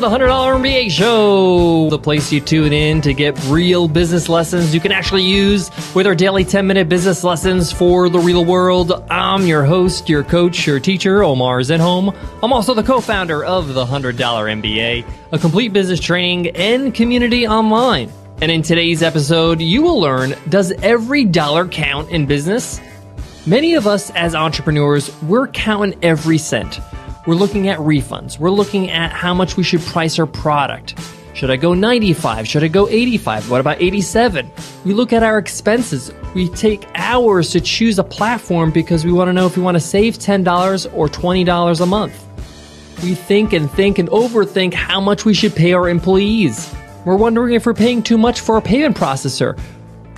the $100 MBA Show, the place you tune in to get real business lessons you can actually use with our daily 10 minute business lessons for the real world. I'm your host, your coach, your teacher, Omar Zenhom. I'm also the co founder of the $100 MBA, a complete business training and community online. And in today's episode, you will learn Does every dollar count in business? Many of us as entrepreneurs, we're counting every cent. We're looking at refunds. We're looking at how much we should price our product. Should I go 95? Should I go 85? What about 87? We look at our expenses. We take hours to choose a platform because we want to know if we want to save $10 or $20 a month. We think and think and overthink how much we should pay our employees. We're wondering if we're paying too much for a payment processor.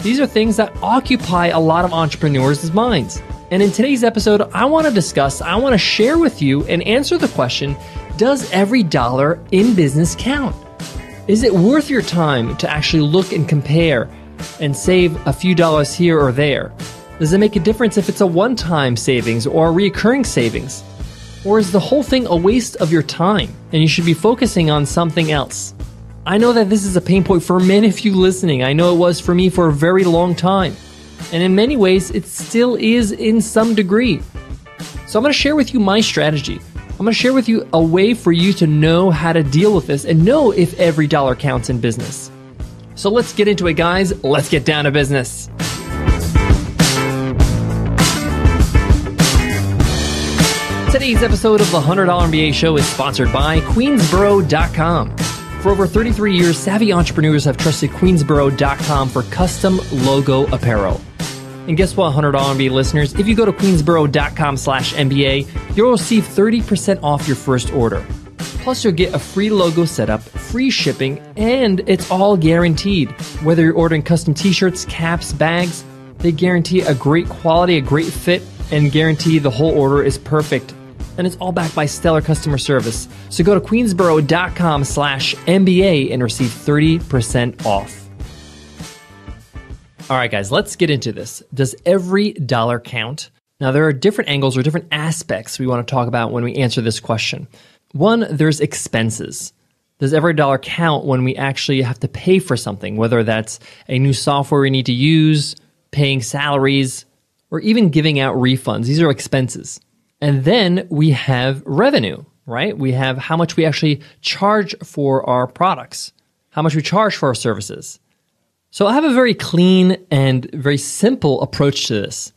These are things that occupy a lot of entrepreneurs' minds. And in today's episode, I want to discuss, I want to share with you and answer the question Does every dollar in business count? Is it worth your time to actually look and compare and save a few dollars here or there? Does it make a difference if it's a one time savings or a recurring savings? Or is the whole thing a waste of your time and you should be focusing on something else? I know that this is a pain point for many of you listening. I know it was for me for a very long time. And in many ways, it still is in some degree. So I'm going to share with you my strategy. I'm going to share with you a way for you to know how to deal with this and know if every dollar counts in business. So let's get into it, guys. Let's get down to business. Today's episode of the $100 MBA Show is sponsored by Queensboro.com. For over 33 years, savvy entrepreneurs have trusted Queensboro.com for custom logo apparel. And guess what, $100 MBA listeners? If you go to queensboro.com slash MBA, you'll receive 30% off your first order. Plus, you'll get a free logo setup, free shipping, and it's all guaranteed. Whether you're ordering custom t shirts, caps, bags, they guarantee a great quality, a great fit, and guarantee the whole order is perfect. And it's all backed by stellar customer service. So go to queensboro.com slash MBA and receive 30% off. All right, guys, let's get into this. Does every dollar count? Now, there are different angles or different aspects we want to talk about when we answer this question. One, there's expenses. Does every dollar count when we actually have to pay for something, whether that's a new software we need to use, paying salaries, or even giving out refunds? These are expenses. And then we have revenue, right? We have how much we actually charge for our products, how much we charge for our services. So I have a very clean and very simple approach to this.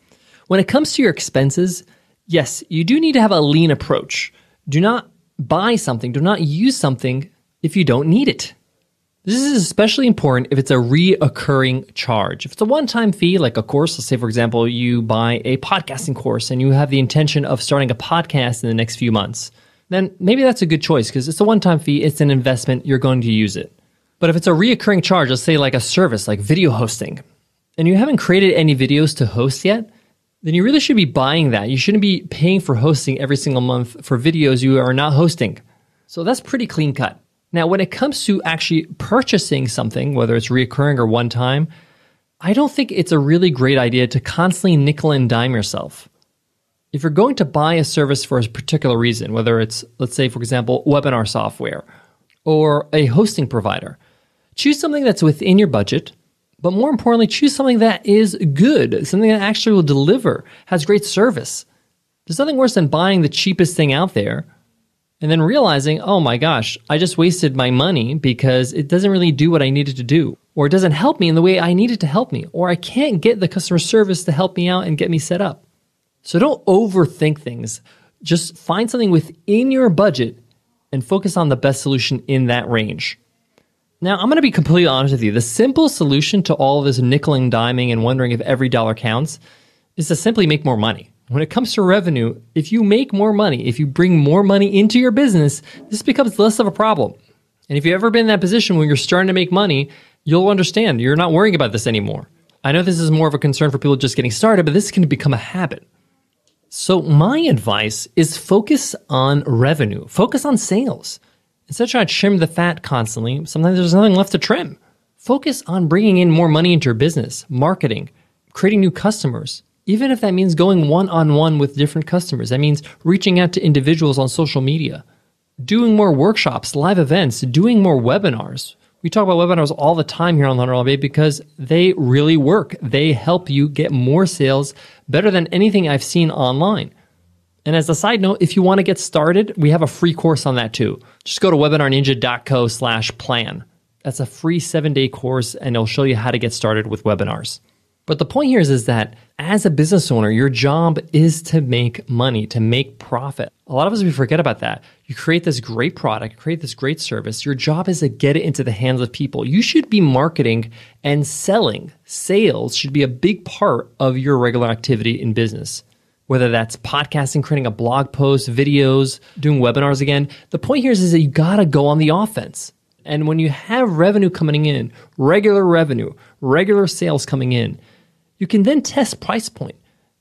When it comes to your expenses, yes, you do need to have a lean approach. Do not buy something, do not use something if you don't need it. This is especially important if it's a reoccurring charge. If it's a one time fee, like a course, let's say, for example, you buy a podcasting course and you have the intention of starting a podcast in the next few months, then maybe that's a good choice because it's a one time fee, it's an investment, you're going to use it. But if it's a reoccurring charge, let's say like a service like video hosting, and you haven't created any videos to host yet, then you really should be buying that. You shouldn't be paying for hosting every single month for videos you are not hosting. So that's pretty clean cut. Now, when it comes to actually purchasing something, whether it's reoccurring or one time, I don't think it's a really great idea to constantly nickel and dime yourself. If you're going to buy a service for a particular reason, whether it's, let's say, for example, webinar software or a hosting provider, Choose something that's within your budget, but more importantly, choose something that is good, something that actually will deliver, has great service. There's nothing worse than buying the cheapest thing out there and then realizing, oh my gosh, I just wasted my money because it doesn't really do what I needed to do, or it doesn't help me in the way I needed to help me, or I can't get the customer service to help me out and get me set up. So don't overthink things. Just find something within your budget and focus on the best solution in that range. Now, I'm going to be completely honest with you. The simple solution to all this nickel and diming and wondering if every dollar counts is to simply make more money. When it comes to revenue, if you make more money, if you bring more money into your business, this becomes less of a problem. And if you've ever been in that position when you're starting to make money, you'll understand you're not worrying about this anymore. I know this is more of a concern for people just getting started, but this can become a habit. So, my advice is focus on revenue, focus on sales. Instead of trying to trim the fat constantly, sometimes there's nothing left to trim. Focus on bringing in more money into your business, marketing, creating new customers. Even if that means going one on one with different customers, that means reaching out to individuals on social media. doing more workshops, live events, doing more webinars. We talk about webinars all the time here on Hundred Bay because they really work. They help you get more sales better than anything I've seen online. And as a side note, if you want to get started, we have a free course on that too. Just go to webinarninja.co slash plan. That's a free seven day course and it'll show you how to get started with webinars. But the point here is, is that as a business owner, your job is to make money, to make profit. A lot of us, we forget about that. You create this great product, create this great service. Your job is to get it into the hands of people. You should be marketing and selling. Sales should be a big part of your regular activity in business. Whether that's podcasting, creating a blog post, videos, doing webinars again. The point here is, is that you gotta go on the offense. And when you have revenue coming in, regular revenue, regular sales coming in, you can then test price point.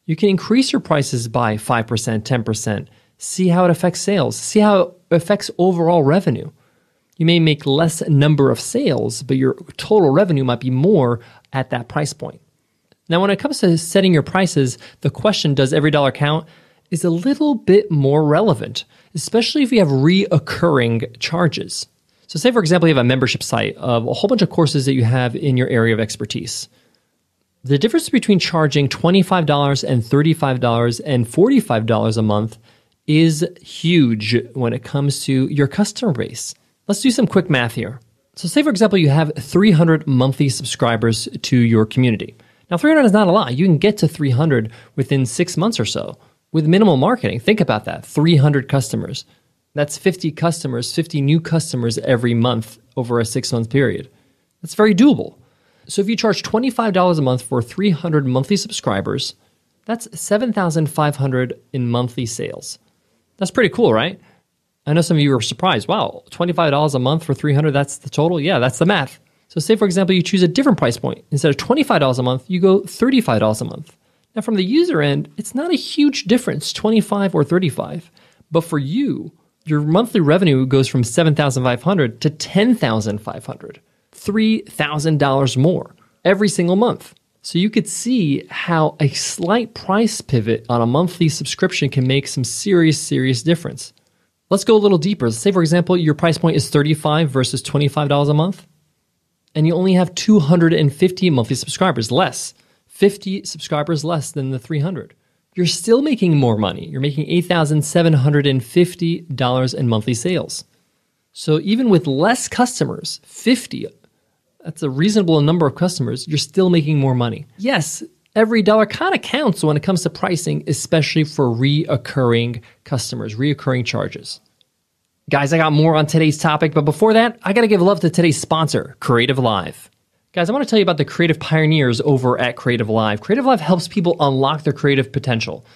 You can increase your prices by 5%, 10%, see how it affects sales, see how it affects overall revenue. You may make less number of sales, but your total revenue might be more at that price point. Now, when it comes to setting your prices, the question, does every dollar count, is a little bit more relevant, especially if you have reoccurring charges. So, say for example, you have a membership site of a whole bunch of courses that you have in your area of expertise. The difference between charging $25 and $35 and $45 a month is huge when it comes to your customer base. Let's do some quick math here. So, say for example, you have 300 monthly subscribers to your community. Now, 300 is not a lot. You can get to 300 within six months or so with minimal marketing. Think about that 300 customers. That's 50 customers, 50 new customers every month over a six month period. That's very doable. So if you charge $25 a month for 300 monthly subscribers, that's 7,500 in monthly sales. That's pretty cool, right? I know some of you are surprised. Wow, $25 a month for 300, that's the total? Yeah, that's the math. So say for example you choose a different price point. Instead of $25 a month, you go $35 a month. Now from the user end, it's not a huge difference, 25 or 35. But for you, your monthly revenue goes from 7,500 to 10,500. $3,000 more every single month. So you could see how a slight price pivot on a monthly subscription can make some serious, serious difference. Let's go a little deeper. Let's say, for example, your price point is 35 versus $25 a month, and you only have 250 monthly subscribers less, 50 subscribers less than the 300. You're still making more money. You're making $8,750 in monthly sales. So even with less customers, 50 that's a reasonable number of customers, you're still making more money. Yes, every dollar kind of counts when it comes to pricing, especially for reoccurring customers, reoccurring charges. Guys, I got more on today's topic, but before that, I got to give love to today's sponsor, Creative Live. Guys, I want to tell you about the creative pioneers over at Creative Live. Creative Live helps people unlock their creative potential.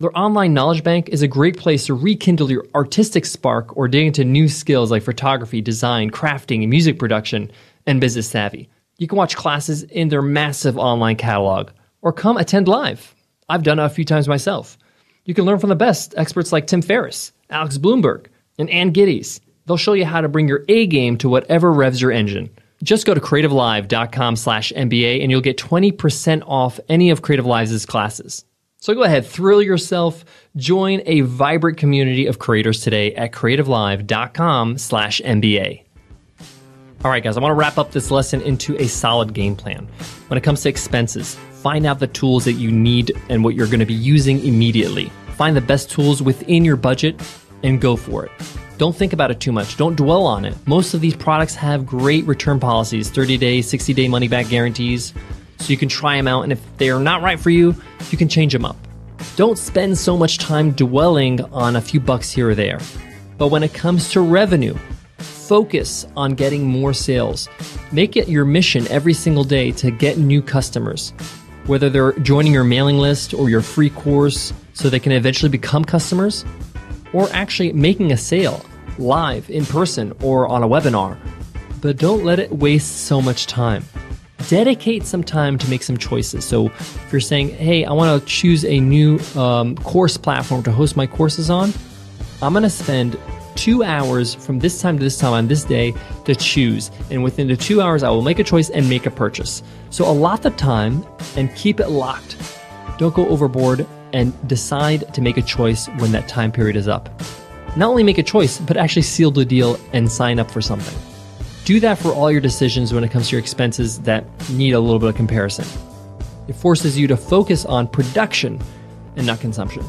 Their online knowledge bank is a great place to rekindle your artistic spark or dig into new skills like photography, design, crafting, music production and business savvy. You can watch classes in their massive online catalog or come attend live. I've done it a few times myself. You can learn from the best experts like Tim Ferriss, Alex Blumberg, and Anne Geddes. They'll show you how to bring your A game to whatever revs your engine. Just go to creativelive.com slash MBA and you'll get 20% off any of Creative Live's classes. So go ahead, thrill yourself, join a vibrant community of creators today at creativelive.com slash MBA. All right, guys, I want to wrap up this lesson into a solid game plan. When it comes to expenses, find out the tools that you need and what you're going to be using immediately. Find the best tools within your budget and go for it. Don't think about it too much. Don't dwell on it. Most of these products have great return policies 30 day, 60 day money back guarantees. So you can try them out. And if they're not right for you, you can change them up. Don't spend so much time dwelling on a few bucks here or there. But when it comes to revenue, focus on getting more sales. Make it your mission every single day to get new customers, whether they're joining your mailing list or your free course so they can eventually become customers, or actually making a sale live, in person, or on a webinar. But don't let it waste so much time. Dedicate some time to make some choices. So, if you're saying, hey, I want to choose a new um, course platform to host my courses on, I'm going to spend two hours from this time to this time on this day to choose. And within the two hours, I will make a choice and make a purchase. So allot the time and keep it locked. Don't go overboard and decide to make a choice when that time period is up. Not only make a choice, but actually seal the deal and sign up for something. Do that for all your decisions when it comes to your expenses that need a little bit of comparison. It forces you to focus on production and not consumption.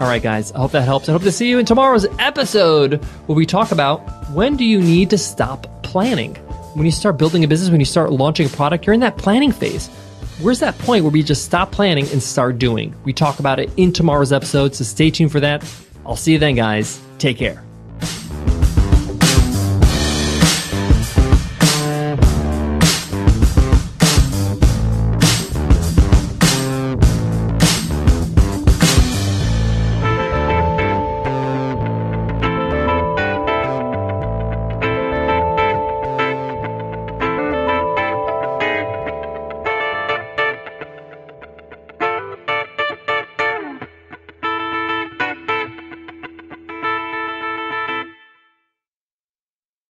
All right, guys, I hope that helps. I hope to see you in tomorrow's episode where we talk about when do you need to stop planning? When you start building a business, when you start launching a product, you're in that planning phase. Where's that point where we just stop planning and start doing? We talk about it in tomorrow's episode, so stay tuned for that. I'll see you then, guys. Take care.